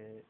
it.